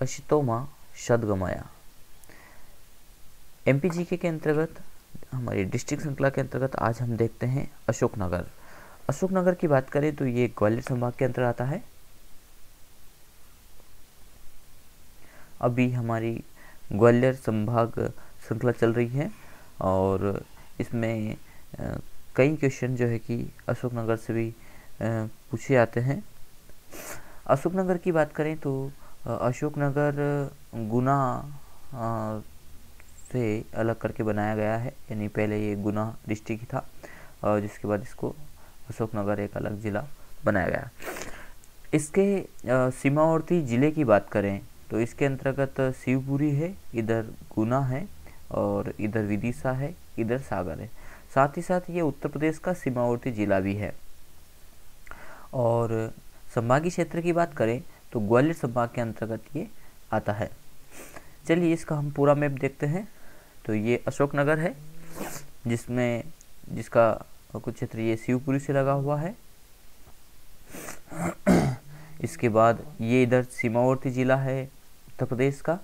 अशितोमा शतगमया। M के अंतर्गत, हमारी डिस्ट्रिक्ट श्रृंखला के अंतर्गत आज हम देखते हैं अशोकनगर। अशोकनगर की बात करें तो ये ग्वालियर संभाग के अंतर्गत आता है। अभी हमारी ग्वालियर संभाग श्रृंखला चल रही है और इसमें कई क्वेश्चन जो है कि अशोकनगर से भी पूछे जाते हैं। अशोकनगर की बात करें तो अशोकनगर गुना से अलग करके बनाया गया है। यानी पहले ये गुना डिस्ट्रिक्ट था और जिसके बाद इसको अशोकनगर एक अलग ज़िला बनाया गया। इसके सीमावर्ती ज़िले की बात करें तो इसके अंतर्गत शिवपुरी है, इधर गुना है और इधर विदिशा है, इधर सागर है। साथ ही साथ ये उत्तर प्रदेश का सीमावर्ती जिला भी है। और संभागीय क्षेत्र की बात करें तो ग्वालियर संभाग के अंतर्गत ये आता है। चलिए इसका हम पूरा मैप देखते हैं। तो ये अशोकनगर है, जिसमें, जिसका कुछ क्षेत्र ये शिवपुरी से लगा हुआ है। इसके बाद ये इधर सीमावर्ती जिला है उत्तर प्रदेश का।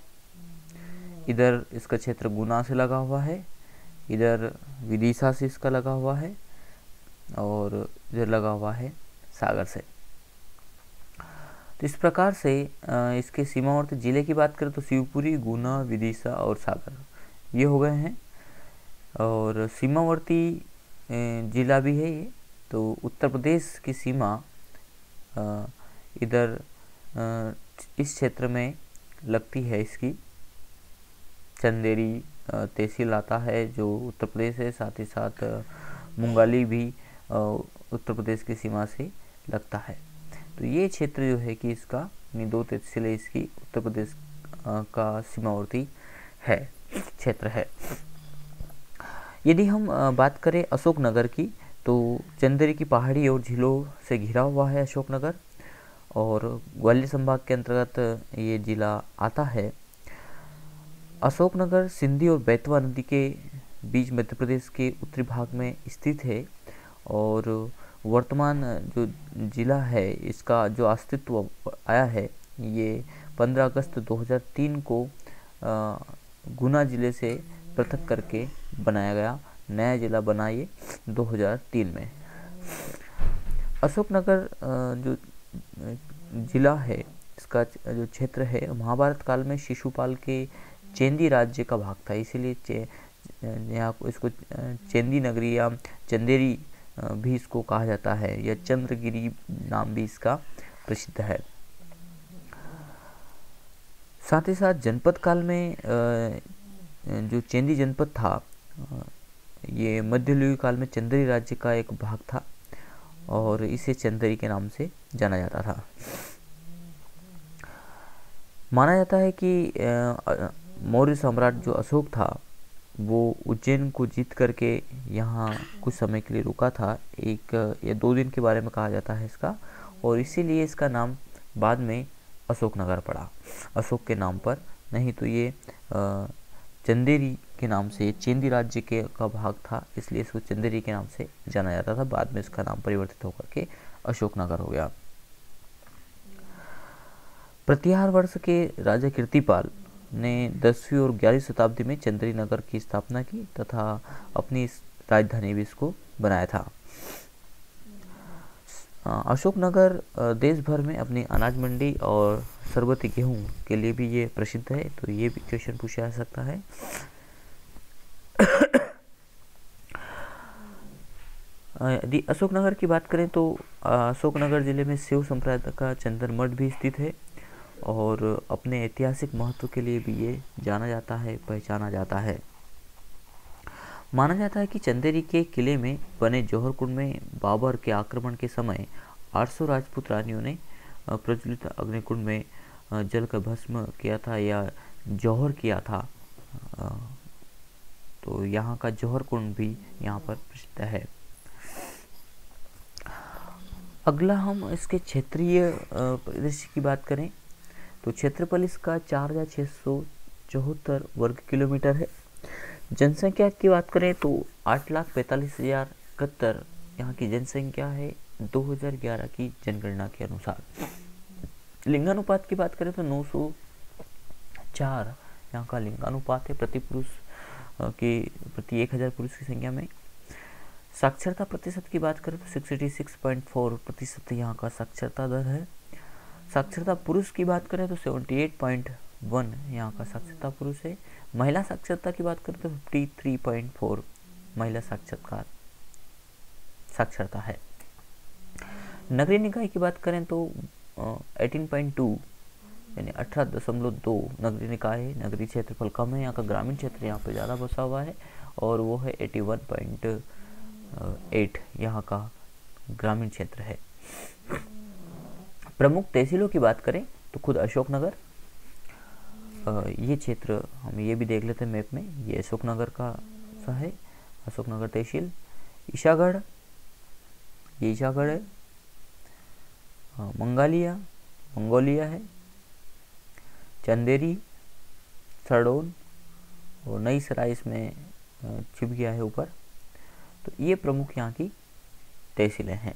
इधर इसका क्षेत्र गुना से लगा हुआ है, इधर विदिशा से इसका लगा हुआ है, और इधर लगा हुआ है सागर से। तो इस प्रकार से इसके सीमावर्ती ज़िले की बात करें तो शिवपुरी, गुना, विदिशा और सागर ये हो गए हैं। और सीमावर्ती जिला भी है ये। तो उत्तर प्रदेश की सीमा इधर इस क्षेत्र में लगती है इसकी। चंदेरी तहसील आता है जो उत्तर प्रदेश है, साथ ही साथ मुंगाली भी उत्तर प्रदेश की सीमा से लगता है। तो ये क्षेत्र जो है कि इसका दो तहसीलें इसकी उत्तर प्रदेश का सीमावर्ती है, क्षेत्र है। यदि हम बात करें अशोकनगर की तो चंदेरी की पहाड़ी और झीलों से घिरा हुआ है अशोकनगर और ग्वालियर संभाग के अंतर्गत ये ज़िला आता है। अशोकनगर सिंधी और बैतवा नदी के बीच मध्य प्रदेश के उत्तरी भाग में स्थित है और वर्तमान जो ज़िला है, इसका जो अस्तित्व आया है, ये 15 अगस्त 2003 को गुना ज़िले से पृथक करके बनाया गया नया ज़िला बना ये 2003 में। अशोकनगर जो ज़िला है, इसका जो क्षेत्र है, महाभारत काल में शिशुपाल के चेंदी राज्य का भाग था, इसीलिए यहाँ इसको चेंदी नगरी या चंदेरी भी इसको कहा जाता है। या चंद्रगिरी नाम भी इसका प्रसिद्ध है। साथ ही साथ जनपद काल में जो चेंदी जनपद था ये मध्ययुगीय काल में चंदेरी राज्य का एक भाग था और इसे चंदेरी के नाम से जाना जाता था। माना जाता है कि मौर्य सम्राट जो अशोक था वो उज्जैन को जीत करके यहाँ कुछ समय के लिए रुका था। एक, या दो दिन के बारे में कहा जाता है इसका। और इसीलिए इसका नाम बाद में अशोकनगर पड़ा। अशोक के नाम पर नहीं तो ये चंदेरी के नाम से, चेंदी राज्य के का भाग था। इसलिए इसको चंदेरी के नाम से जाना जाता था। बाद में इसका नाम परिवर्तित होकर के अशोकनगर हो गया। प्रतिहार वर्ष के राजा कीर्तिपाल ने दसवीं और ग्यारहवीं शताब्दी में चंदेरी नगर की स्थापना की तथा अपनी राजधानी भी इसको बनाया था। अशोकनगर देश भर में अपनी अनाज मंडी और सरबती गेहूँ के लिए भी ये प्रसिद्ध है तो ये भी क्वेश्चन पूछा जा सकता है। यदि अशोकनगर की बात करें तो अशोकनगर ज़िले में शिव संप्रदाय का चंदन मठ भी स्थित है। और अपने ऐतिहासिक महत्व के लिए भी ये जाना जाता है, पहचाना जाता है। माना जाता है कि चंदेरी के किले में बने जौहर कुंड में बाबर के आक्रमण के समय 800 राजपूत रानियों ने प्रज्वलित अग्निकुंड में जल का भस्म किया था या जौहर किया था। तो यहाँ का जौहर कुंड भी यहाँ पर प्रसिद्ध है। अगला हम इसके क्षेत्रीय परिदृश्य की बात करें। तो क्षेत्रफल इसका चार हज़ार छः सौ चौहत्तर वर्ग किलोमीटर है। जनसंख्या की बात करें तो आठ लाख पैंतालीस हज़ार इकहत्तर, यहाँ की जनसंख्या है 2011 की जनगणना के अनुसार। लिंगानुपात की बात करें तो नौ सौ चार, यहाँ का लिंगानुपात है प्रति पुरुष के प्रति एक हज़ार पुरुष की संख्या में। साक्षरता प्रतिशत की बात करें तो सिक्सटी सिक्स पॉइंट फोर प्रतिशत यहाँ का साक्षरता दर है। साक्षरता पुरुष की बात करें तो सेवेंटी एट पॉइंट वन यहाँ का साक्षरता पुरुष है। महिला साक्षरता की बात करें तो फिफ्टी थ्री पॉइंट फोर महिला साक्षरकार साक्षरता है। नगरीय निकाय की बात करें तो एटीन पॉइंट टू यानी अठारह दशमलव दो नगरीय निकाय है। नगरीय क्षेत्रफल कम है। यहाँ का ग्रामीण क्षेत्र यहाँ पे ज़्यादा बसा हुआ है और वो है एटी वन पॉइंट एट यहाँ का ग्रामीण क्षेत्र है। प्रमुख तहसीलों की बात करें तो खुद अशोकनगर ये क्षेत्र हम ये भी देख लेते हैं मैप में, ये अशोकनगर का सा है अशोकनगर तहसील। ईशागढ़, ये ईशागढ़ है। मंगालिया, मंगोलिया है। चंदेरी, सड़ोन और नई सराय इसमें छिप गया है ऊपर। तो ये प्रमुख यहाँ की तहसीलें हैं।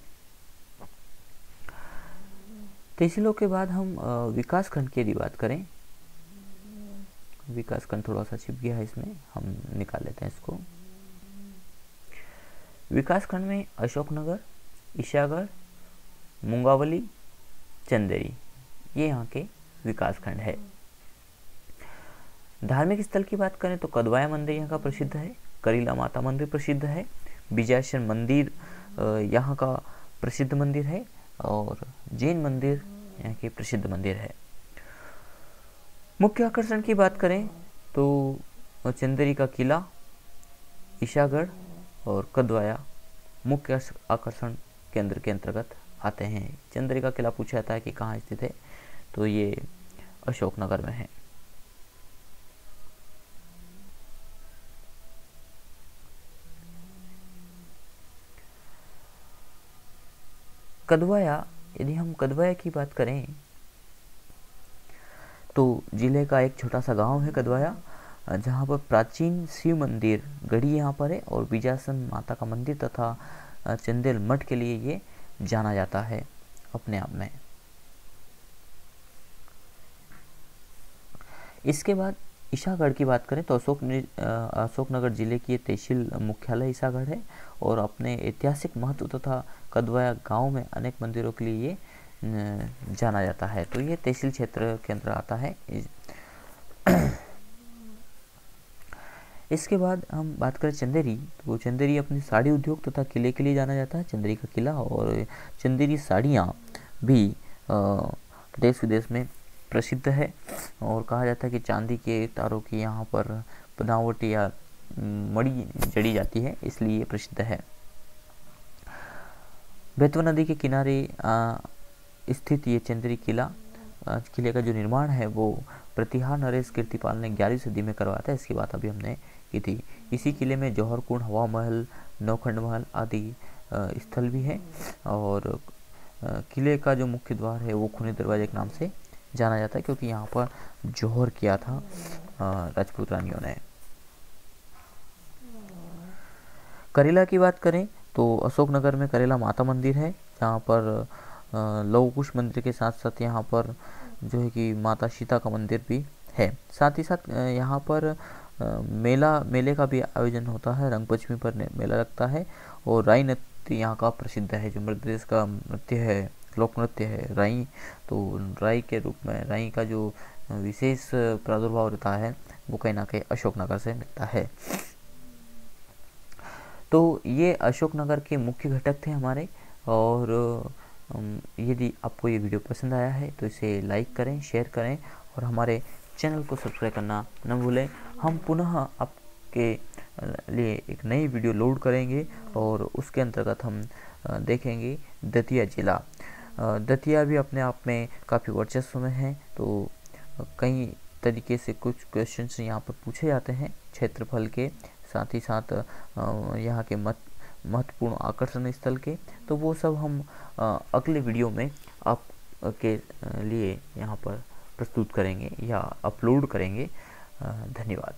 तहसीलों के बाद हम विकास खंड की यदि बात करें विकास खंड थोड़ा सा छिप गया है इसमें, हम निकाल लेते हैं इसको। विकास खंड में अशोकनगर, ईशागढ़, मुंगावली, चंदेरी, ये यहाँ के विकास खंड है। धार्मिक स्थल की बात करें तो कदवाया मंदिर यहाँ का प्रसिद्ध है, करीला माता मंदिर प्रसिद्ध है विजयाशन मंदिर यहाँ का प्रसिद्ध मंदिर है और जैन मंदिर, यहाँ के प्रसिद्ध मंदिर है। मुख्य आकर्षण की बात करें तो चंदरी का किला, ईशागढ़ और कदवाया मुख्य आकर्षण केंद्र के अंतर्गत आते हैं। चंद्रिका किला पूछा जाता है कि कहाँ स्थित है तो ये अशोकनगर में है। कदवाया, यदि हम कदवाया की बात करें तो ज़िले का एक छोटा सा गाँव है कदवाया, जहाँ पर प्राचीन शिव मंदिर गढ़ी यहाँ पर है और बीजासन माता का मंदिर तथा, चंदेल मठ के लिए ये जाना जाता है अपने आप में। इसके बाद ईशागढ़ की बात करें तो अशोक अशोकनगर ज़िले की तहसील मुख्यालय ईसागढ़ है और अपने ऐतिहासिक महत्व तथा कदवाया गाँव में अनेक मंदिरों के लिए ये जाना जाता है। तो ये तहसील क्षेत्र के अंदर आता है। इसके बाद हम बात करें चंदेरी। तो चंदेरी अपनी साड़ी उद्योग तथा किले के लिए जाना जाता है। चंदेरी का किला और चंदेरी साड़ियाँ भी देश विदेश में प्रसिद्ध है और कहा जाता है कि चांदी के तारों की यहाँ पर बनावट या मड़ी जड़ी जाती है, इसलिए ये प्रसिद्ध है। बेतवा नदी के किनारे स्थित ये चंद्री किला किले का जो निर्माण है, वो प्रतिहार नरेश कीर्तिपाल ने ग्यारहवीं सदी में करवाया था। इसकी बात अभी हमने की थी। इसी किले में जौहर कुंड हवा महल, नौखंड महल आदि स्थल भी है और किले का जो मुख्य द्वार है, वो खूनी दरवाजे के नाम से जाना जाता है क्योंकि यहाँ पर जोहर किया था राजपूत रानियों ने। करेला की बात करें तो अशोकनगर में करेला माता मंदिर है, जहाँ पर लवकुश मंदिर के साथ साथ यहाँ पर जो है कि माता सीता का मंदिर भी है। साथ ही साथ यहाँ पर मेला, मेले का भी आयोजन होता है रंग पंचमी पर मेला लगता है और राई नृत्य यहाँ का प्रसिद्ध है, जो मध्य प्रदेश का नृत्य है। लोक नृत्य है, राई तो राई के रूप में, राई का जो विशेष प्रादुर्भाव रहता है, वो कहीं ना कहीं अशोकनगर से मिलता है। तो ये अशोकनगर के मुख्य घटक थे हमारे, और यदि आपको ये वीडियो पसंद आया है तो इसे लाइक करें, शेयर करें, और हमारे चैनल को सब्सक्राइब करना न भूलें। हम पुनः आपके लिए एक नई वीडियो लोड करेंगे, और उसके अंतर्गत हम देखेंगे दतिया ज़िला। दतिया भी अपने आप में काफ़ी वर्चस्व में है तो कई तरीके से कुछ क्वेश्चंस यहाँ पर पूछे जाते हैं क्षेत्रफल के, साथ ही साथ यहाँ के मत, महत्वपूर्ण आकर्षण स्थल के तो वो सब हम अगले वीडियो में आप के लिए यहाँ पर प्रस्तुत करेंगे या अपलोड करेंगे। धन्यवाद।